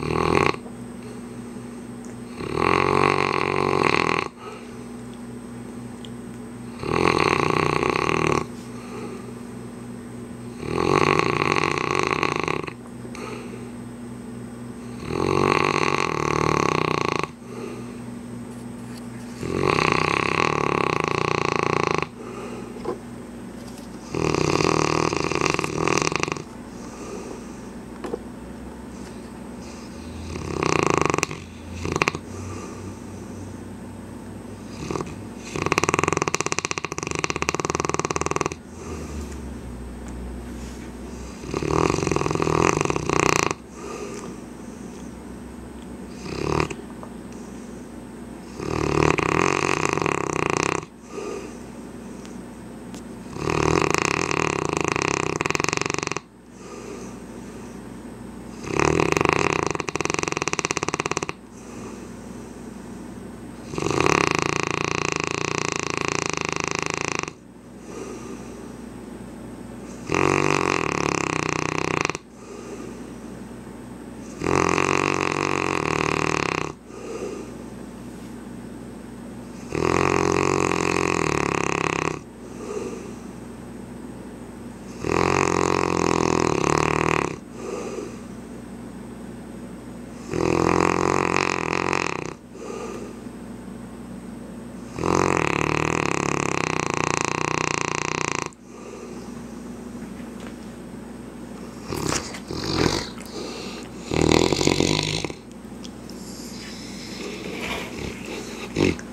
Mm-hmm. Mm-hmm.